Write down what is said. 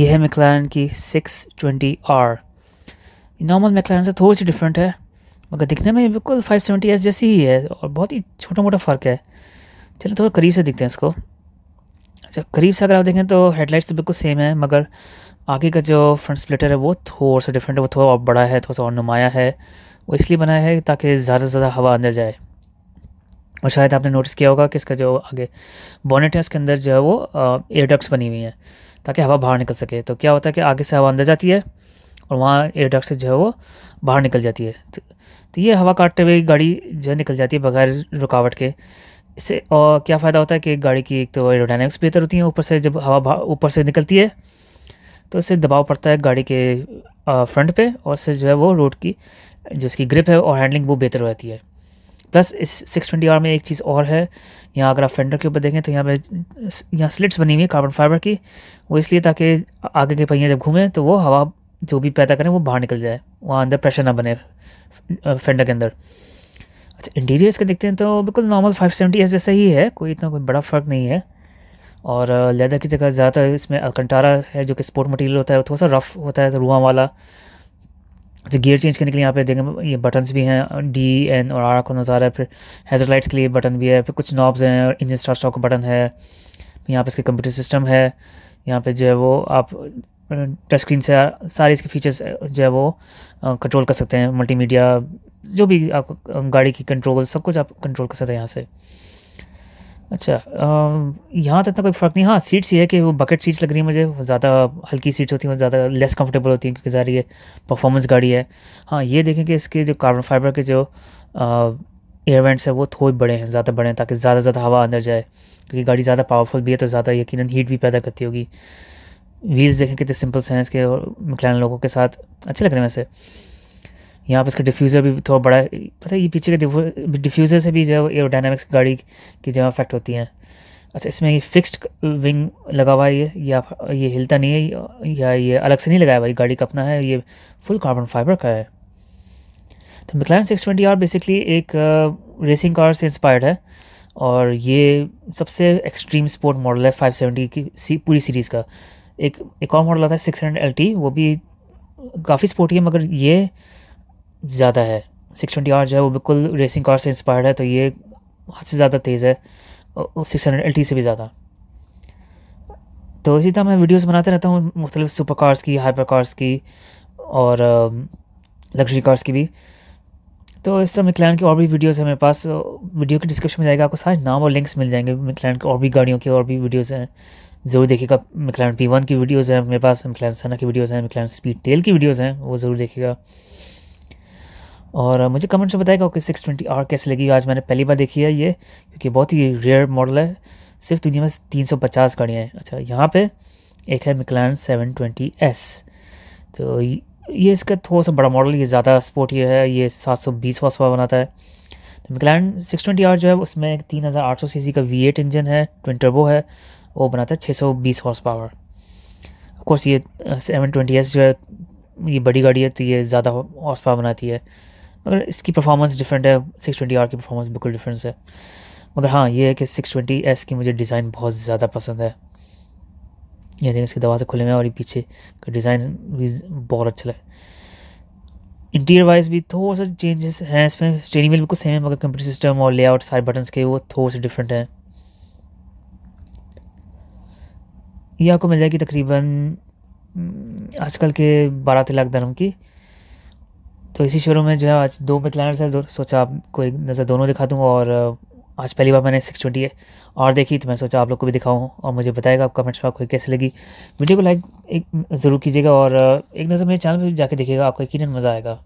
ये है मैकलारन की 620 आर नॉर्मल मैकलारन से थोड़ी सी डिफरेंट है, मगर दिखने में बिल्कुल 570 एस जैसी ही है और बहुत ही छोटा मोटा फ़र्क है। चलो थोड़ा करीब से दिखते हैं इसको। अच्छा करीब से अगर आप देखें तो हेडलाइट्स तो बिल्कुल सेम है, मगर आगे का जो फ्रंट स्प्लिटर है वो थोड़ा सा डिफरेंट है, वो थोड़ा और बड़ा है, थोड़ा सा और नुमाया है। वो इसलिए बनाया है ताकि ज़्यादा से ज़्यादा हवा अंदर जाए। और शायद आपने नोटिस किया होगा कि इसका जो आगे बॉनेट है उसके अंदर जो है वो एयरडक्ट्स बनी हुई हैं ताकि हवा बाहर निकल सके। तो क्या होता है कि आगे से हवा अंदर जाती है और वहाँ एयरडक्ट से जो है वो बाहर निकल जाती है। तो, तो ये हवा काटते हुए गाड़ी जो है निकल जाती है बगैर रुकावट के। इससे और क्या फ़ायदा होता है कि गाड़ी की एक तो एरोडाइनमिक्स बेहतर होती है ऊपर से जब हवा ऊपर से निकलती है तो इससे दबाव पड़ता है गाड़ी के फ्रंट पे और इससे जो है वो रोड की जो इसकी ग्रिप है और हैंडलिंग वो बेहतर हो जाती है। प्लस इस सिक्स ट्वेंटी आर में एक चीज़ और है। यहाँ अगर आप फेंडर के ऊपर देखें तो यहाँ पे यहाँ स्लिट्स बनी हुई है कार्बन फाइबर की। वो इसलिए ताकि आगे के पहिए जब घूमें तो वो हवा जो भी पैदा करें वो बाहर निकल जाए। वहाँ अंदर प्रेशर ना बने फेंडर के अंदर। अच्छा इंटीरियर्स का देखते हैं तो बिल्कुल नॉर्मल फाइव सेवेंटी एस जैसा ही है। कोई इतना कोई बड़ा फ़र्क नहीं है। और लेदर की जगह ज़्यादातर इसमें अलकंटारा है जो कि स्पोर्ट मटेरियल होता है थोड़ा सा रफ़ होता है तो रुआ वाला। जो गियर चेंज करने के लिए यहाँ पे देखें ये बटन्स भी हैं डी एन और आर को नज़ारा है, फिर हेजर लाइट्स के लिए बटन भी है, फिर कुछ नॉब्स हैं और इंजन स्टार स्टॉक का बटन है, यहाँ पे इसके कंप्यूटर सिस्टम है, यहाँ पे जो है वो आप टच स्क्रीन से सारे इसके फीचर्स जो है वो कंट्रोल कर सकते हैं मल्टीमीडिया जो भी आप गाड़ी की कंट्रोल सब कुछ आप कंट्रोल कर सकते हैं यहाँ से। अच्छा यहाँ तक तो कोई फ़र्क नहीं। हाँ सीट्स ये है कि वो बकेट सीट्स लग रही है मुझे ज़्यादा हल्की सीट्स होती हैं ज़्यादा लेस कंफर्टेबल होती हैं क्योंकि ज़्यादा ये परफॉर्मेंस गाड़ी है। हाँ ये देखें कि इसके जो कार्बन फाइबर के जो एयर वेंट्स है, वो थोड़े बड़े हैं, ज़्यादा बड़े हैं, ताकि ज़्यादा ज़्यादा हवा अंदर जाए। क्योंकि गाड़ी ज़्यादा पावरफुल भी है तो ज़्यादा यकीन हीट भी पैदा करती होगी। व्हील्स देखें कितने सिंपल हैं इसके, और मिकलान लोगों के साथ, अच्छे लग रहे हैं वैसे। यहाँ पर इसका डिफ्यूज़र भी थोड़ा बड़ा पता है ये पीछे के डिफ्यूज़र से भी जो है एरोडाइनमिक्स गाड़ी की जो इफ़ेक्ट होती हैं। अच्छा इसमें ये फिक्स्ड विंग लगा हुआ है ये या ये हिलता नहीं है या ये अलग से नहीं लगाया हुआ गाड़ी का अपना है ये फुल कार्बन फाइबर का है। तो McLaren six twenty R basically एक रेसिंग कार से इंस्पायर्ड है। और ये सबसे एक्सट्रीम स्पोर्ट मॉडल है फाइव सेवेंटी की सी, पूरी सीरीज़ का। एक एक और मॉडल आता है सिक्स हंड्रेड एल टी वो भी काफ़ी स्पोर्टी है मगर ये ज़्यादा है। सिक्स ट्वेंटी आर जो है वो बिल्कुल रेसिंग कार से इंस्पायर्ड है तो ये हद से ज़्यादा तेज़ है। सिक्स हंड्रेड एल टी से भी ज़्यादा। तो इसी तरह मैं वीडियोस बनाते रहता हूँ मुख्तलिफ़ सुपर कार्स की हाइपर कार्स की और लग्जरी कार्स की भी। तो इस तरह मिकलैन की और भी वीडियोस हैं मेरे पास। वीडियो के डिस्क्रिप्शन में जाएगा, आपको सारे नाम और लिंक्स मिल जाएँगे। मिकलैन की और भी गाड़ियों की और भी वीडियोस हैं। ज़रूर देखिएगा मिकलैन पी वन की वीडियोज़ हैं मेरे पास मिकलैन सना की वीडियोज़ हैं मिकलैन स्पीड टेल की वीडियोज़ हैं, वो ज़रूर देखिएगा। और मुझे कमेंट्स में बताएगा कि सिक्स ट्वेंटी आर कैसे लगी। आज मैंने पहली बार देखी है ये, क्योंकि बहुत ही रेयर मॉडल है। सिर्फ़ दुनिया में तीन सौ पचास गाड़ियाँ हैं। अच्छा यहाँ पे एक है मिकलैन सेवन ट्वेंटी एस तो ये इसका थोड़ा सा बड़ा मॉडल ये ज़्यादा स्पोर्टी है, ये सात सौ बीस हॉर्स पावर बनाता है। तो मिकलैन सिक्स ट्वेंटी आर जो है, उसमें तीन हज़ार आठ सौ सी सी का वी एट इंजन है ट्विन टर्बो है, वो बनाता है छः सौ बीस हॉर्स पावर ऑफकोर्स ये सेवन ट्वेंटी एस जो है, ये बड़ी गाड़ी है तो ये ज़्यादा हॉर्स पावर बनाती है। मगर इसकी परफॉर्मेंस डिफरेंट है सिक्स ट्वेंटी आर की परफॉर्मेंस बिल्कुल डिफरेंस है। मगर हाँ ये है कि सिक्स ट्वेंटी एस की मुझे डिज़ाइन बहुत ज़्यादा पसंद है। ये देखिए इसके दरवाजे खुले हुए और ये पीछे का डिज़ाइन भी बहुत अच्छा लगे। इंटीरियर वाइज भी थोड़ा सा चेंजेस हैं, इसमें स्टेरिंग व्हील बिल्कुल सेम है, मगर कंप्यूटर सिस्टम और लेआउट सारे बटन्स के वो थोड़े से डिफरेंट हैं। ये आपको मिल जाएगी तकरीबन आजकल के बारह तेरह लाख दरम की। तो इसी शोरूम में जो है आज दो मैकलैनर्स है सोचा आपको एक नज़र दोनों दिखा दूँ और आज पहली बार मैंने सिक्स ट्वेंटी और देखी तो मैं सोचा आप लोग को भी दिखाऊँ और मुझे बताएगा आप कमेंट्स में आपको कैसे लगी। वीडियो को लाइक एक, ज़रूर कीजिएगा और एक नज़र मेरे चैनल पर जाके देखिएगा, आपको यकीन मज़ा आएगा।